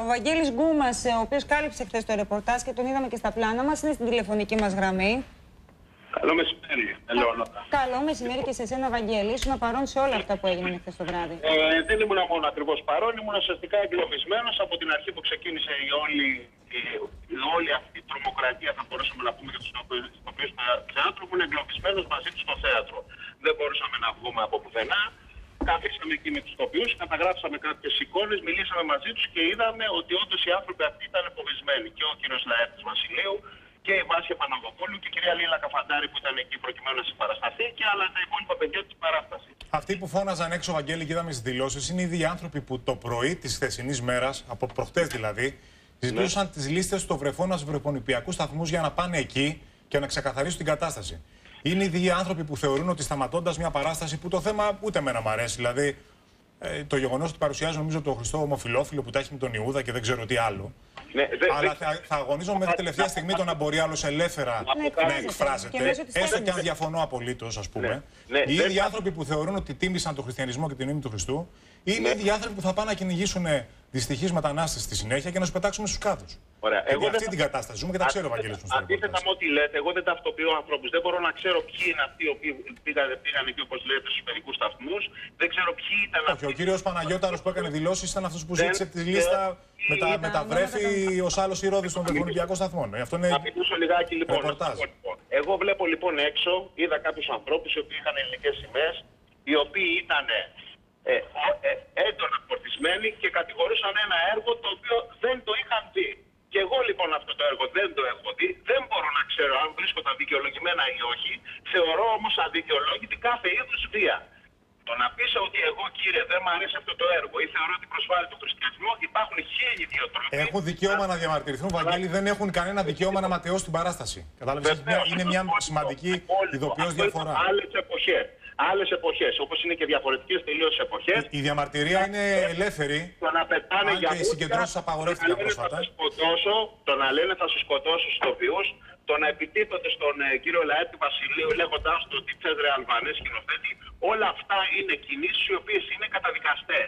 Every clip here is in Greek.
Ο Βαγγέλης Γκούμας, ο οποίος κάλυψε χθες το ρεπορτάζ και τον είδαμε και στα πλάνα μας, είναι στην τηλεφωνική μας γραμμή. Καλό μεσημέρι, Ελεονότα. Καλό μεσημέρι και σε εσένα, Βαγγέλη. Ήσουν παρόν σε όλα αυτά που έγιναν χθες το βράδυ. Ε, δεν ήμουν μόνο ακριβώς παρόν, ήμουν ουσιαστικά εγκλωβισμένος από την αρχή που ξεκίνησε η όλη, η, η όλη αυτή η τρομοκρατία, θα μπορούσαμε να πούμε για τους ηθοποιού τους θέατρου, που είναι εγκλωβισμένος μαζί τους στο θέατρο. Δεν μπορούσαμε να βγούμε από πουθενά. Καθίσαμε εκεί με τους τοπιούς, καταγράψαμε κάποιες εικόνες, μιλήσαμε μαζί τους και είδαμε ότι όντως οι άνθρωποι αυτοί ήταν φοβισμένοι. Και ο κύριος Λαέρτης Βασιλείου και η Βάσια Παναγοπούλου και η κυρία Λίλα Καφαντάρη που ήταν εκεί προκειμένου να συμπαρασταθεί και άλλα τα υπόλοιπα παιδιά της παράστασης. Αυτοί που φώναζαν έξω, Βαγγέλη, και είδαμε στις δηλώσεις, είναι οι ίδιοι άνθρωποι που το πρωί της χθεσινής μέρας, από προχτές δηλαδή, ζητούσαν ναι. τις λίστες των βρεφών βρεφονιπιακού σταθμού για να πάνε εκεί και να ξεκαθαρίσουν την κατάσταση. Είναι οι ίδιοι άνθρωποι που θεωρούν ότι σταματώντας μια παράσταση που το θέμα ούτε εμένα μου αρέσει. Δηλαδή, ε, το γεγονός ότι παρουσιάζει νομίζω το Χριστό ομοφυλόφιλο που τα έχει με τον Ιούδα και δεν ξέρω τι άλλο. Ναι, δε, αλλά θα, θα αγωνίζομαι μέχρι τελευταία στιγμή το να μπορεί άλλος ελεύθερα ναι, να εκφράζεται. έστω και αν διαφωνώ απολύτως, ας πούμε. Ναι, ναι, οι ίδιοι άνθρωποι που θεωρούν ότι τίμησαν τον χριστιανισμό και την μνήμη του Χριστού, είναι οι ίδιοι άνθρωποι που θα πάνε να κυνηγήσουν δυστυχείς μετανάστες στη συνέχεια και να του πετάξουμε στους κάτω. Ωραία. Εγώ αυτή δεν... την κατάσταση ζούμε και τα ξέρω, Βαγγέλη. Αντίθετα με ό,τι λέτε, εγώ δεν ταυτοποιώ ανθρώπους. Δεν μπορώ να ξέρω ποιοι είναι αυτοί οι οποίοι πήγαν, πήγαν εκεί, όπως λέτε, στου παιδικού σταθμούς. Δεν ξέρω ποιοι ήταν αυτοί. Όχι, ο κύριος Παναγιώταρος που έκανε δηλώσεις ήταν αυτός που ζήτησε τη λίστα με τα, με τα βρέφη ως άλλος ηρώδης των Ολυμπιακών σταθμών. Αυτό είναι να μιλήσω λιγάκι λοιπόν. Εγώ βλέπω λοιπόν έξω, είδα κάποιους ανθρώπους οι οποίοι είχαν ελληνικές σημαίες, οι οποίοι ήταν ε, ε, έντονα φορτισμένοι και κατηγορούσαν ένα έργο το οποίο δεν το είχαν δει. Και εγώ λοιπόν αυτό το έργο δεν το έχω δει, δεν μπορώ να ξέρω αν βρίσκονται δικαιολογημένα ή όχι. Θεωρώ όμως αδικαιολόγητη κάθε είδους βία. Το να πεις ότι εγώ κύριε δεν μου αρέσει αυτό το έργο ή θεωρώ ότι προσβάλλει τον χριστιανισμό, υπάρχουν χίλιοι δύο τρόποι. Έχουν δικαίωμα να διαμαρτυρηθούν, Βαγγέλη, δεν έχουν κανένα δικαίωμα να ματαιώσουν την παράσταση. Κατάλαβες, είναι μια σημαντική ειδοποιώς διαφορά. Άλλες εποχές άλλες εποχές, όπως είναι και διαφορετικές τελείως εποχές. Η, διαμαρτυρία είναι ελεύθερη. Το να πετάνε για και οι συγκεντρώσεις απαγορεύτηκαν πρόσφατα. Το να λένε θα σου σκοτώσω στο ποιού, το να επιτίθονται στον ε, κύριο Λαέτη Βασιλείου λέγοντάς του ότι ρε Αλβανές σκηνοθέτη, όλα αυτά είναι κινήσεις οι οποίες είναι καταδικαστές.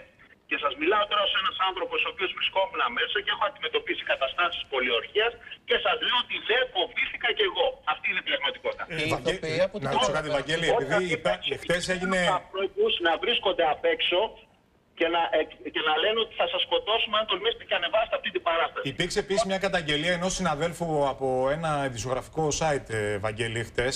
Και σας μιλάω τώρα ως ένας άνθρωπος ο οποίος βρισκόμουν μέσα και έχω αντιμετωπίσει καταστάσεις πολιορχία και σας λέω ότι δεν φοβήθηκα κι εγώ. Αυτή είναι η πραγματικότητα. Ε, να ρωτήσω κάτι, Βαγγέλη, επειδή χτε έγινε. Να βρίσκονται απ' έξω και να, ε, και να λένε ότι θα σας σκοτώσουμε αν τολμήσετε και ανεβάσετε αυτή την παράσταση. Υπήρξε επίσης μια καταγγελία ενός συναδέλφου από ένα ειδησιογραφικό site, ε, Βαγγέλη, χτε.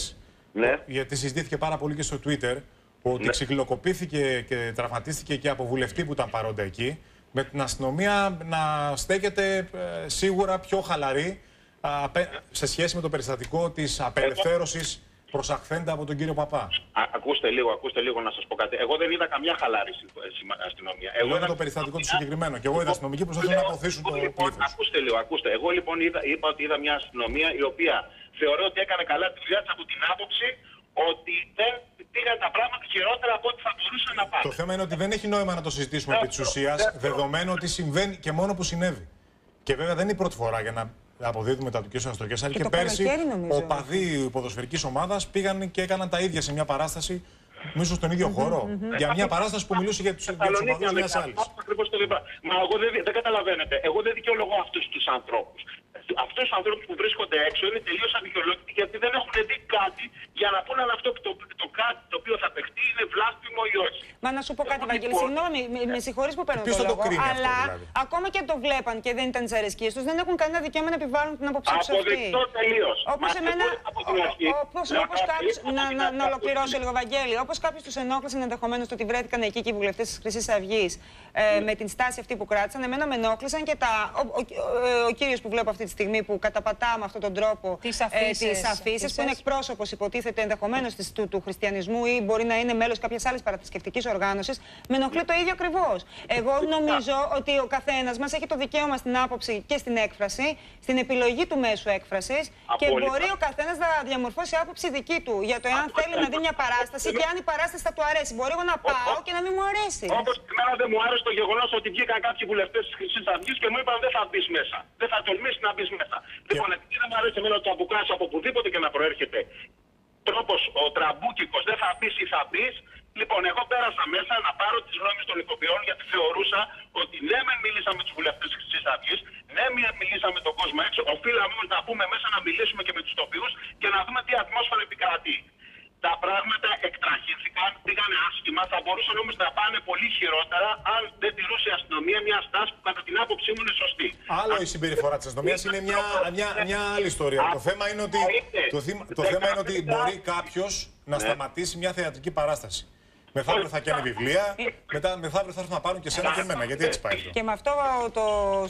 Ναι. Γιατί συζητήθηκε πάρα πολύ και στο Twitter ότι ναι. ξυλοκοπήθηκε και τραυματίστηκε και από βουλευτή που ήταν παρόντα εκεί, με την αστυνομία να στέκεται ε, σίγουρα πιο χαλαρή σε σχέση με το περιστατικό της απελευθέρωσης προσαχθέντα από τον κύριο Παπά. Α, ακούστε λίγο, ακούστε λίγο να σας πω κάτι. Εγώ δεν είδα καμιά χαλάρη ε, αστυνομία. Εγώ είδα το περιστατικό του συγκεκριμένο και εγώ είδα αστυνομικοί που προσπαθούν να αποθήσουν το λοιπόν, Ακούστε λίγο, ακούστε. Εγώ λοιπόν είδα, είπα ότι είδα μια αστυνομία η οποία θεωρώ ότι έκανε καλά τη δουλειά της από την άποψη ότι δεν πήγαν τα πράγματα χειρότερα από ό,τι θα μπορούσαν να πάνε. Το θέμα είναι ότι δεν έχει νόημα να το συζητήσουμε επί της ουσίας, δεδομένου ότι συμβαίνει και μόνο που συνέβη. Και βέβαια δεν είναι η πρώτη φορά για να αποδίδουμε τα του κ. Αστροκέ. Αλλά και, και πέρσι ο παδί ποδοσφαιρικής ομάδας πήγαν και έκαναν τα ίδια σε μια παράσταση. Νομίζω στον ίδιο χώρο. Για μια παράσταση που μιλούσε για του οπαδού μιας άλλης. Μα εγώ δεν, δεν καταλαβαίνετε. Εγώ δεν δικαιολογώ αυτούς τους ανθρώπους αυτούς τους ανθρώπους που βρίσκονται έξω είναι τελείως αδικαιολόγητοι γιατί δεν έχουν δει κάτι για να πούνε αν αυτό το, το, κάτι το οποίο θα παιχτεί είναι βλάστημο ή όχι. Μα να σου πω κάτι, Βαγγέλη, λοιπόν, συγγνώμη, με συγχωρείς που παίρνω το λόγο, αλλά δηλαδή; ακόμα και το βλέπαν και δεν ήταν τι αρεσκίες τους, δεν έχουν κανένα δικαίωμα να επιβάλλουν την άποψή τους αυτή. Αποδεκτό τελείως. Όπως εμένα. Όπω κάποιο. Να, να, να ολοκληρώσω λίγο, Βαγγέλη. Όπως κάποιος τους ενόχλησαν ενδεχομένως το ότι βρέθηκαν εκεί και οι βουλευτές της Χρυσής Αυγής ε, με την στάση αυτή που κράτησαν, εμένα με ενόχλησαν και τα, ο, ο, ο, ο κύριος που βλέπω αυτή τη στιγμή που καταπατά με αυτόν τον τρόπο τις αφήσεις, που είναι εκπρόσωπος, υποτίθεται ενδεχομένως του, του χριστιανισμού ή μπορεί να είναι μέλος κάποιας άλλης παραθρησκευτική οργάνωσης, με ενοχλεί το ίδιο ακριβώς. Εγώ νομίζω ότι ο καθένας μας έχει το δικαίωμα στην άποψη και στην έκφραση, στην επιλογή του μέσου έκφρασης και μπορεί ο καθένας να διαμορφώσει άποψη δική του για το εάν θέλει να δει μια παράσταση και αν η παράσταση θα του αρέσει. Μπορεί εγώ να πάω και να μην μου αρέσει. Όπως εμένα δεν μου άρεσε το γεγονός ότι βγήκαν κάποιοι βουλευτές της Χρυσής Αυγής και μου είπαν δεν θα μπει μέσα. Δεν θα τολμήσεις να μπει μέσα. Λοιπόν, επειδή δεν μου αρέσει εμένα το αμπουκάς από οπουδήποτε και να προέρχεται τρόπος ο τραμπούκικος δεν θα μπει ή θα μπει, Λοιπόν, εγώ πέρασα μέσα να πάρω τις γνώμες των ηθοποιών γιατί θεωρούσα ότι ναι, με μίλησα με τους βουλευτές της Χρυσής Αυγής, ναι, με μίλησα με τον κόσμο έξω. Οφείλαμε όμως να πούμε μέσα να μιλήσουμε και με τους ηθοποιούς και να δούμε τι ατμόσφαιρα επικρατεί. Τα πράγματα εκτραχύθηκαν, πήγανε άσχημα, θα μπορούσαν όμως να πάνε πολύ χειρότερα αν δεν τηρούσε η αστυνομία μια στάση που κατά την άποψή μου είναι σωστή. Άλλο η συμπεριφορά της αστυνομίας είναι μια, μια, μια άλλη ιστορία. Το θέμα είναι ότι, το, θύμα- το θέμα είναι ότι μπορεί κάποιος να σταματήσει μια θεατρική παράσταση. Μεθαύριο θα καίνε βιβλία, μετά μεθαύριο θα έρθουν να πάρουν και σένα και εμένα. Γιατί έτσι πάει αυτό. Και με αυτό το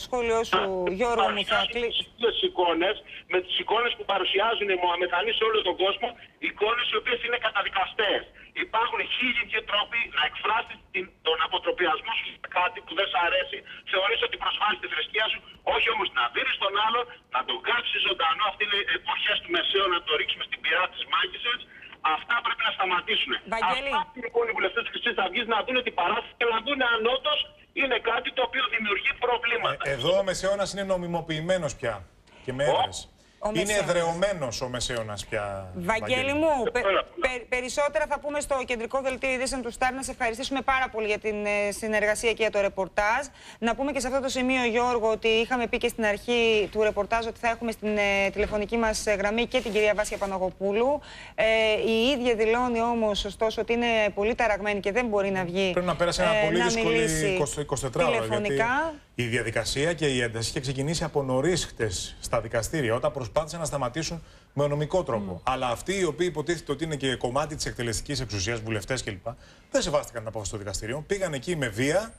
σχόλιο σου, Γιώργο μου, θα κλείσει. τις εικόνες, με τις εικόνες που παρουσιάζουν οι Μωαμεθανοί σε όλο τον κόσμο, εικόνες οι οποίες είναι καταδικαστές. Υπάρχουν χίλιοι και τρόποι να εκφράσεις την, τον αποτροπιασμό σου σε κάτι που δεν σ' αρέσει, θεωρείς ότι προσβάλλει τη θρησκεία σου, όχι όμως να δίνεις τον άλλο, να τον κάψεις ζωντανό, αυτή είναι εποχές του Μεσαίου, να το ρίξουμε στην πυρά της μάγισσας. Αυτά πρέπει να σταματήσουν. Βαγγέλη. Αυτά λοιπόν οι βουλευτές της Χρυσής Αυγής να δουν την παράσταση και να δουν αν όντως είναι κάτι το οποίο δημιουργεί προβλήματα. Ε, Εδώ ο Μεσαίωνας είναι νομιμοποιημένος πια. Και με έδρες. Ο Είναι Μεσαίωνας. εδρεωμένος ο Μεσαίωνας πια. Βαγγέλη μου, πε- πε- περισσότερα θα πούμε στο κεντρικό δελτίο ειδήσεων του Στάρ. Να σε ευχαριστήσουμε πάρα πολύ για την ε, συνεργασία και για το ρεπορτάζ. Να πούμε και σε αυτό το σημείο, Γιώργο, ότι είχαμε πει και στην αρχή του ρεπορτάζ ότι θα έχουμε στην ε, τηλεφωνική μας γραμμή και την κυρία Βάσια Παναγοπούλου. Ε, η ίδια δηλώνει όμως, ωστόσο, ότι είναι πολύ ταραγμένη και δεν μπορεί να βγει. Πρέπει να πέρασε ένα ε, πολύ να δύσκολη μιλήσει 20 24 ώρα. Γιατί τηλεφωνικά. η διαδικασία και η ένταση είχε ξεκινήσει από νωρίς χτες στα δικαστήρια, όταν προσπάθησαν να σταματήσουν με νομικό τρόπο. Αλλά αυτοί οι οποίοι υποτίθεται ότι είναι και κομμάτι της εκτελεστικής εξουσίας, βουλευτές κλπ., δεν σεβάστηκαν την απόφαση των δικαστηρίων. Πήγαν εκεί με βία,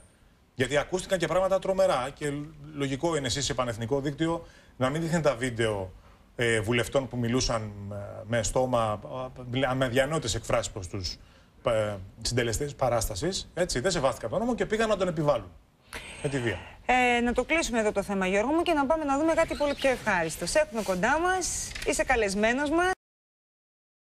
γιατί ακούστηκαν και πράγματα τρομερά. Και λογικό είναι εσείς σε πανεθνικό δίκτυο να μην δείχνετε τα βίντεο ε, βουλευτών που μιλούσαν ε, με στόμα, ε, με διανόητε εκφράσεις προς τους ε, συντελεστές παράστασης. Έτσι, δεν σεβάστηκαν τον νόμο και πήγαν να τον επιβάλλουν. Με τη βία. Ε, να το κλείσουμε εδώ το θέμα, Γιώργο μου, και να πάμε να δούμε κάτι πολύ πιο ευχάριστο. Σε έχουμε κοντά μας, είσαι καλεσμένος μας.